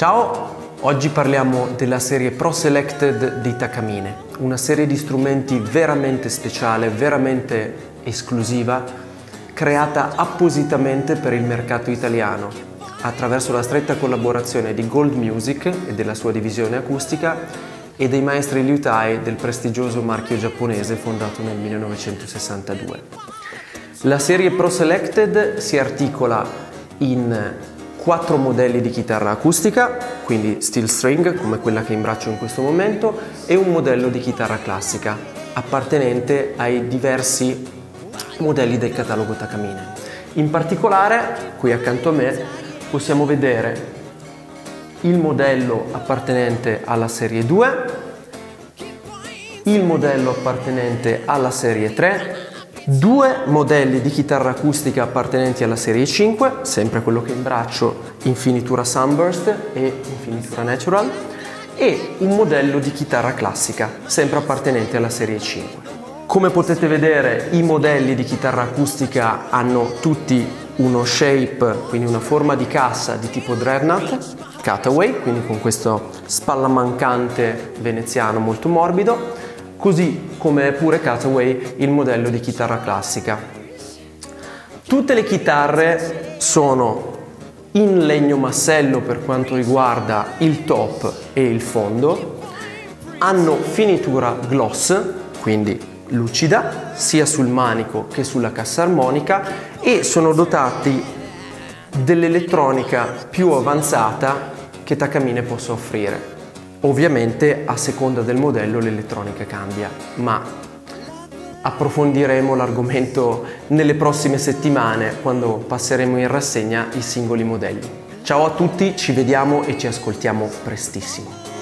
Ciao, oggi parliamo della serie Pro Selected di Takamine, una serie di strumenti veramente speciale, veramente esclusiva, creata appositamente per il mercato italiano, attraverso la stretta collaborazione di Gold Music e della sua divisione acustica e dei maestri liutai del prestigioso marchio giapponese fondato nel 1962. La serie Pro Selected si articola in quattro modelli di chitarra acustica, quindi steel string come quella che imbraccio in questo momento, e un modello di chitarra classica appartenente ai diversi modelli del catalogo Takamine. In particolare, qui accanto a me, possiamo vedere il modello appartenente alla serie 2, il modello appartenente alla serie 3, due modelli di chitarra acustica appartenenti alla serie 5, sempre quello che imbraccio in finitura Sunburst e in finitura Natural, e un modello di chitarra classica, sempre appartenente alla serie 5. Come potete vedere i modelli di chitarra acustica hanno tutti uno shape, quindi una forma di cassa di tipo dreadnought, cutaway, quindi con questo spalla mancante veneziano molto morbido, così come è pure cutaway il modello di chitarra classica. Tutte le chitarre sono in legno massello per quanto riguarda il top e il fondo, hanno finitura gloss, quindi lucida, sia sul manico che sulla cassa armonica e sono dotati dell'elettronica più avanzata che Takamine possa offrire. Ovviamente a seconda del modello l'elettronica cambia, ma approfondiremo l'argomento nelle prossime settimane quando passeremo in rassegna i singoli modelli. Ciao a tutti, ci vediamo e ci ascoltiamo prestissimo.